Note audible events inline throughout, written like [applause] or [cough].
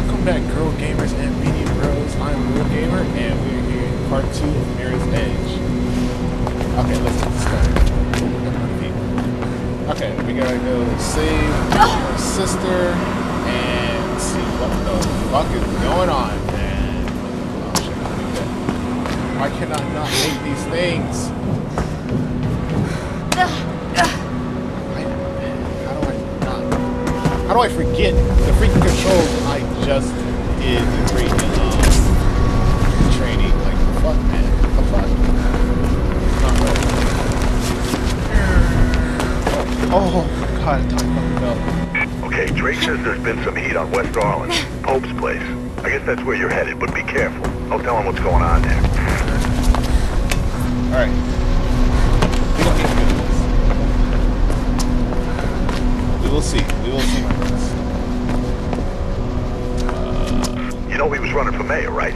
Welcome back, girl gamers and media bros. I'm Real Gamer, and we're here in part two of Mirror's Edge. Okay, let's get started. Okay, we gotta go save our sister and see what the fuck is going on, man. Oh shit, I need that. Why can I not make these things? How do I not? How do I forget the freaking controls I just did in freaking um, training? Like, the fuck, man? The fuck? Not ready. Oh god, I fucking. Okay, Drake says there's been some heat on West Garland. Pope's place. I guess that's where you're headed, but be careful. I'll tell him what's going on there. Alright. We don't need to do this. We will see. We will see, know he was running for mayor, right?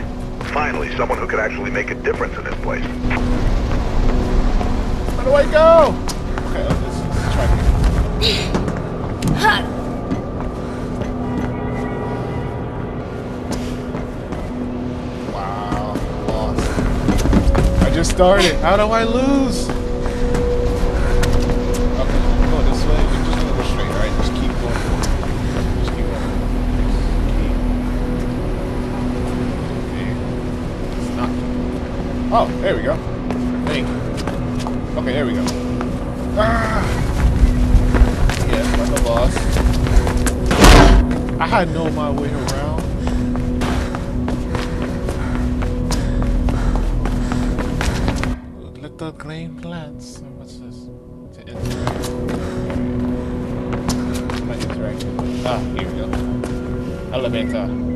Finally, someone who could actually make a difference in this place. where do I go? Okay, let's, let's try Wow, lost. I just started. How do I lose? Okay, go this way. We're just gonna go straight, alright? Just keep going forward. Just keep going. Keep. Okay. It's not. Oh, there we go. You. Okay, there we go. Ah! Yes, I'm the boss. I know my way around. Little green plants. What's this? My interaction. Ah, here we go. Elevator.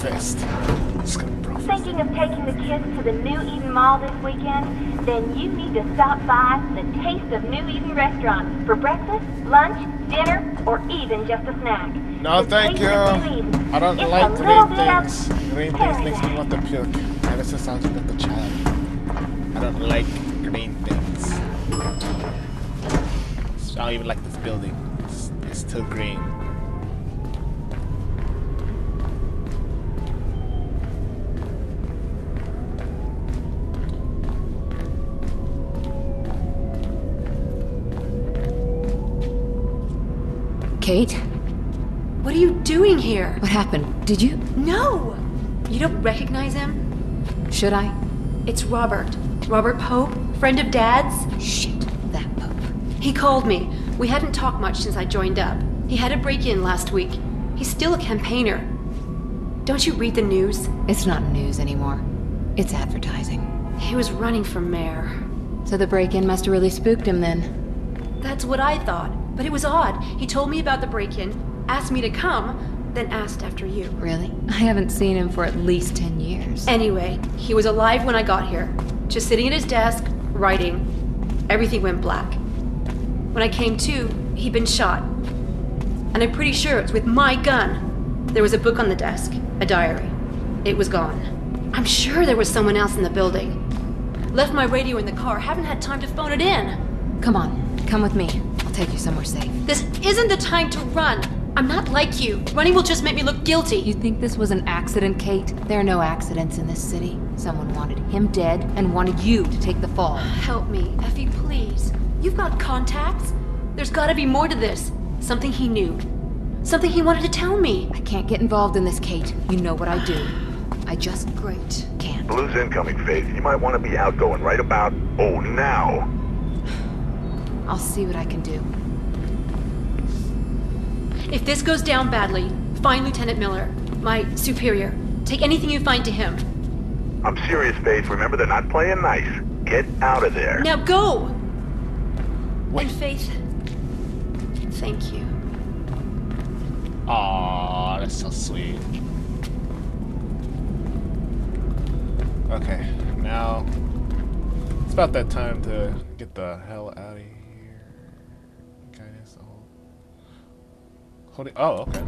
Brofest. Let's go, Brofest. Thinking of taking the kids to the New Eden Mall this weekend? Then you need to stop by the Taste of New Eden restaurant for breakfast, lunch, dinner, or even just a snack. No, The thank you. of New Eden. I don't It's like green things. Green things makes me want to puke. Ever since I was a little child. I don't like green things. I don't even like this building. It's, it's too green. Kate, What are you doing here? what happened? Did you? No! You don't recognize him? Should I? It's Robert. Robert Pope, friend of Dad's. Shit, that pope. He called me. We hadn't talked much since I joined up. He had a break in last week. He's still a campaigner. Don't you read the news? It's not news anymore. It's advertising. He was running for mayor. So the break-in must have really spooked him then. That's what I thought. But it was odd. He told me about the break in, asked me to come, then asked after you. Really? I haven't seen him for at least 10 years. Anyway, he was alive when I got here. Just sitting at his desk, writing. Everything went black. When I came to, he'd been shot. And I'm pretty sure it's with my gun. There was a book on the desk, a diary. It was gone. I'm sure there was someone else in the building. Left my radio in the car, haven't had time to phone it in. Come on, come with me. I'll take you somewhere safe. This isn't the time to run. I'm not like you. Running will just make me look guilty. You think this was an accident, Kate? There are no accidents in this city. Someone wanted him dead and wanted you to take the fall. Help me, Effie, please. You've got contacts. There's gotta be more to this. Something he knew. Something he wanted to tell me. I can't get involved in this, Kate. You know what I do. I just Great. can't. Blue's incoming, Faith. You might want to be outgoing right about, oh, now. I'll see what I can do. If this goes down badly, find Lieutenant Miller, my superior. Take anything you find to him. I'm serious, Faith. Remember, they're not playing nice. Get out of there. Now go! Wait. And Faith, thank you. Aw, that's so sweet. Okay, now it's about that time to get the hell out of here. holding. Oh, okay.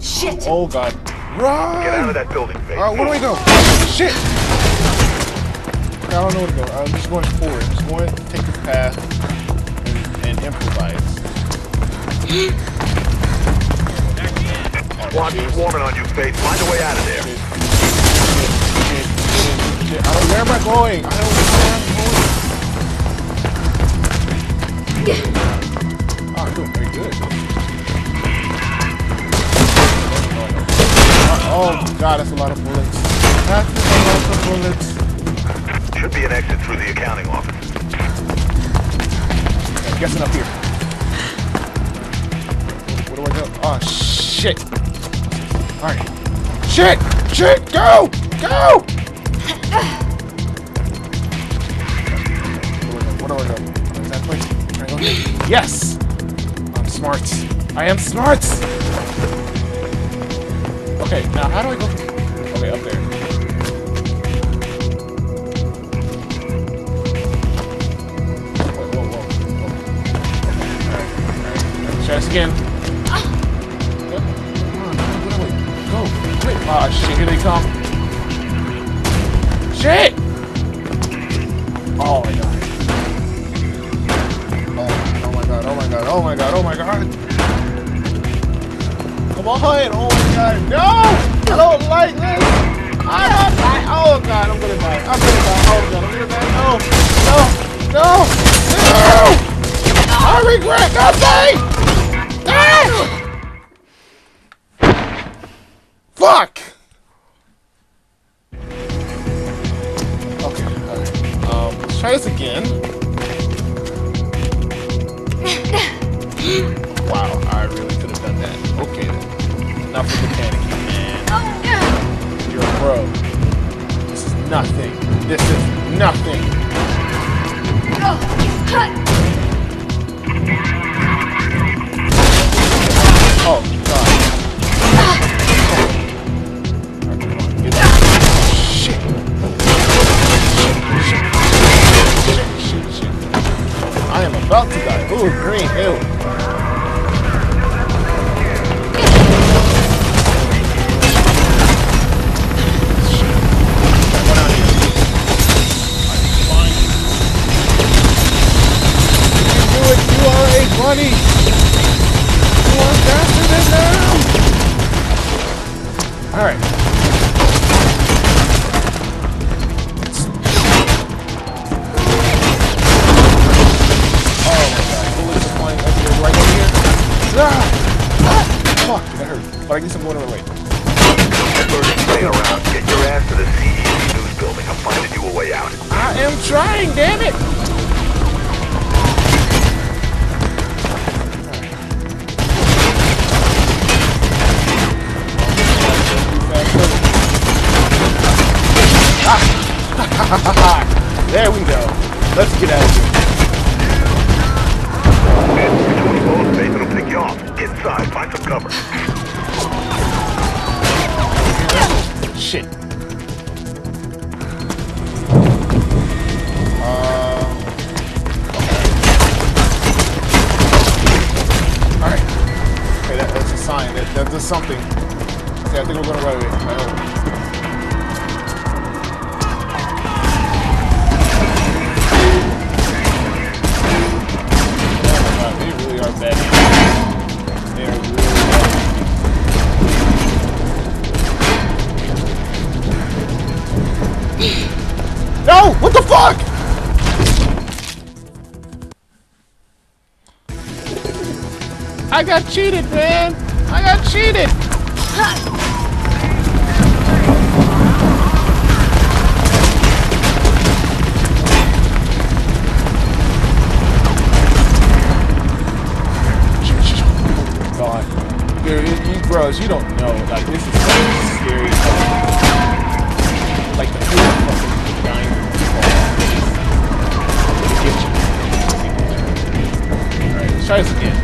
Shit! Oh god. Run! Get out of that building, Faith. Alright, where do we go? Shit! I don't know where to go. I'm just going forward. Just going to take the path and, and improvise. Watch is warming on you, Faith. Find a way out of there. Shit. Shit. Shit. I don't where am I going? I don't know where I'm going. Yeah. Oh, God, that's a lot of bullets. That's a lot of bullets. Should be an exit through the accounting office. I'm guessing up here. Where do I go? Oh, shit. Alright. Shit! Shit! Go! Go! Where do I go? Where do I go? Is that place? Can I go here? Yes! I'm smart. I am smart! Okay, now how do I go? Okay, up there. Whoa, whoa, whoa. whoa. Alright, alright. Try this again. Yep. Come on, come on, wait, wait. Go, quick. Ah, shit, here they come. Shit! Oh my god. Oh, oh my god, oh my god, oh my god, oh my god. Come on, oh my god, no! I don't like this! I don't like, oh god, I'm gonna die, I'm gonna die, oh god, I'm gonna die, no, no, no, no! I regret nothing! Ah! Fuck! Okay, alright. Um, let's try this again. [laughs] wow, I really Enough with the panicking, man. Oh, You're a pro. This is nothing. This is nothing. Oh, God. Come on, get Shit. Shit, shit, shit. I am about to die. Ooh, green, ew. But I need some water going the other stay around. Get your ass to the CEC news building. I'm finding you a way out. I am trying, damn it! [laughs] There we go. Let's get out of Which I got cheated, man! I got cheated! God. You're, you, you bros, you don't know. Like, this is so scary. Like, the fucking dying. Try this again.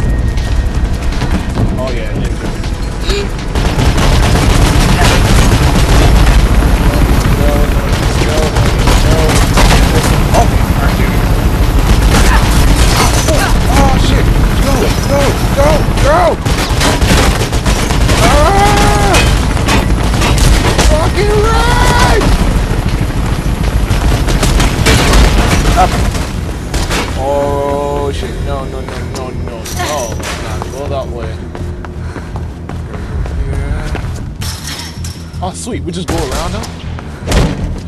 Sweet. We just go around them?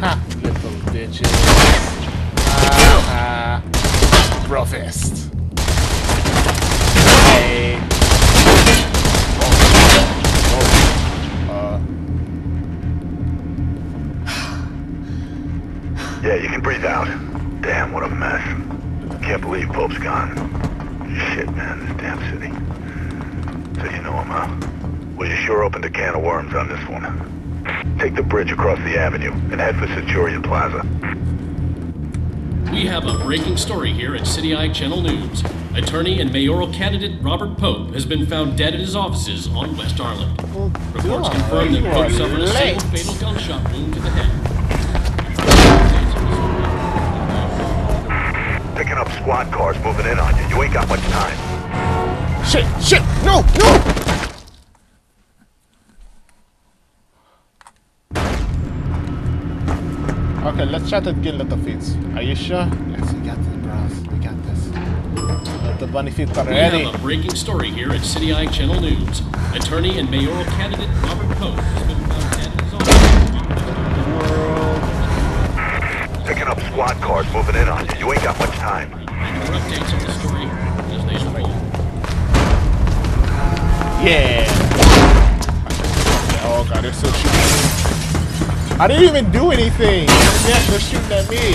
Ha, little bitches. Ah. Hey. Yeah, you can breathe out. Damn, what a mess. Can't believe Pope's gone. Shit, man, this damn city. So you know him, huh? Well, you sure opened a can of worms on this one. Take the bridge across the avenue and head for Centurion Plaza. We have a breaking story here at City Eye Channel News. Attorney and mayoral candidate Robert Pope has been found dead at his offices on West Arland. Reports God, confirm that Pope are suffered a single fatal gunshot wound to the head. Picking up squad cars moving in on you. You ain't got much time. shit, shit, no, no! Let's try to get little feet. Are you sure? Yes, we got this, bros. We got this. Let the bunny feet are We have a breaking story here at City Eye Channel News. Attorney and mayoral candidate Robert Pope has been found dead at his offices. Picking up squad cars moving in on you. You ain't got much time. For updates on the story as they unfold. Yeah. Oh god, they're still shooting. At me. I didn't even do anything. And yet they're shooting at me.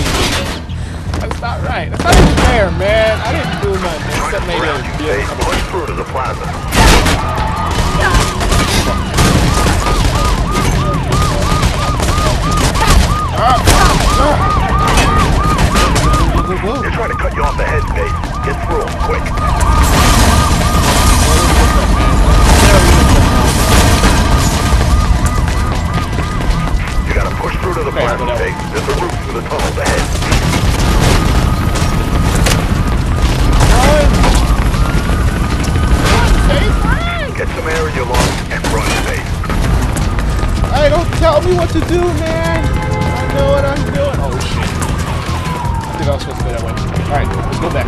That's not right. That's not even fair, man. I didn't do nothing except maybe Around you, be able Dave. to come Push through to the plaza. Don't tell me what to do, man. I know what I'm doing. Oh shit. I think I was supposed to go that way. Alright, let's go back.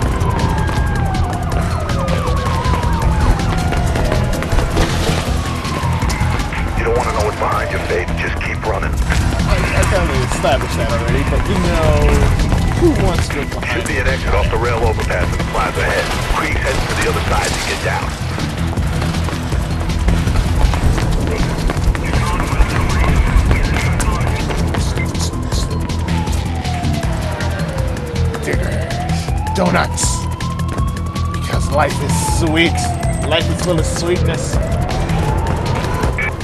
You don't want to know what's behind you, Dave. Just keep running. I, I kind of established that already, but you know, who wants to look behind Should be an exit off the rail overpass in the plaza ahead. Please head to the other side to get down. Donuts. Because life is sweet. Life is full of sweetness.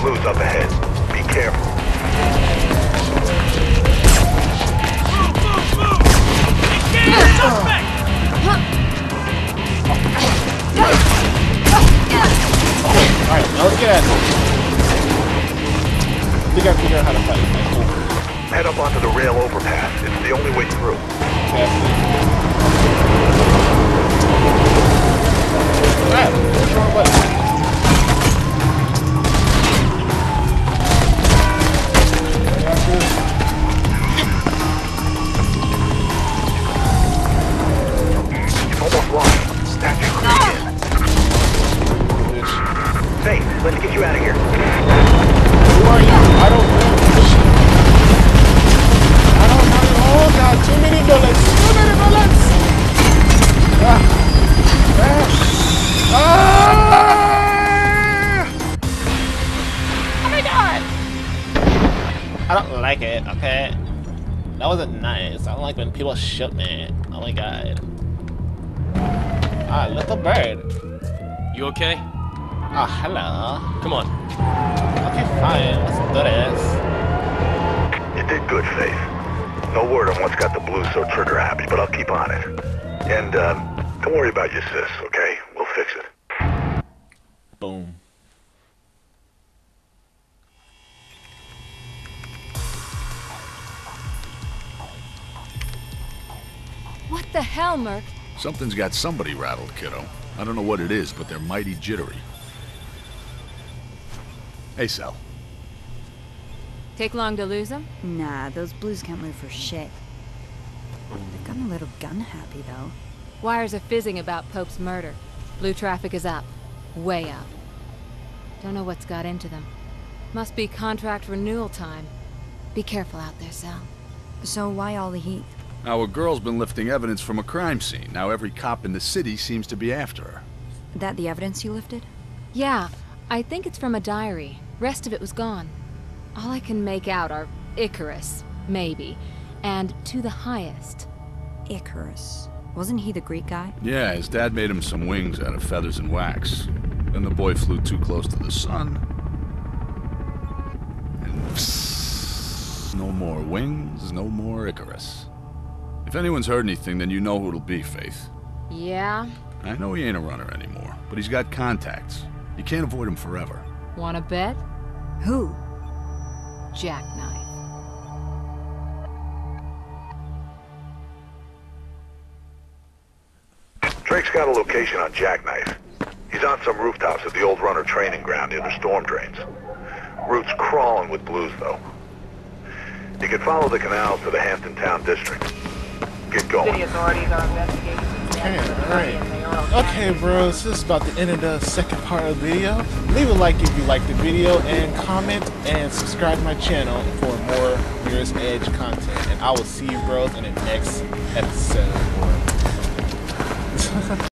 Blue's up ahead. Be careful. Alright, now let's get at it. We gotta figure out how to fight. Head up onto the rail overpass. It's the only way through. Ah, what's wrong button? You've I don't like when people shoot me. Oh my god. Ah, little bird. You okay? Ah, hello. Come on. Okay, fine. Let's do this. You did good, Faith. No word on what's got the blues so trigger happy, but I'll keep on it. And, um, don't worry about your sis, okay? We'll fix it. Boom. The hell, Merc? Something's got somebody rattled, kiddo. I don't know what it is, but they're mighty jittery. Hey, Sal. Take long to lose him? Nah, those blues can't move for shit. They've gotten a little gun happy, though. Wires are fizzing about Pope's murder. Blue traffic is up. Way up. Don't know what's got into them. Must be contract renewal time. Be careful out there, Sal. So why all the heat? Our girl's been lifting evidence from a crime scene. Now every cop in the city seems to be after her. That the evidence you lifted? Yeah, I think it's from a diary. Rest of it was gone. All I can make out are Icarus, maybe, and to the highest. Icarus. Wasn't he the Greek guy? Yeah, his dad made him some wings out of feathers and wax. Then the boy flew too close to the sun. And psst, no more wings, no more Icarus. If anyone's heard anything, then you know who it'll be, Faith. Yeah? I know he ain't a runner anymore, but he's got contacts. You can't avoid him forever. Wanna bet? Who? Jackknife. Drake's got a location on Jackknife. He's on some rooftops at the old runner training ground near the storm drains. Route's crawling with blues, though. You can follow the canals to the Hampton Town District. Get going. City authorities are investigating. Okay, alright. Okay, bros, this is about the end of the second part of the video. Leave a like if you liked the video, and comment, and subscribe to my channel for more Mirror's Edge content. And I will see you, bros, in the next episode. [laughs]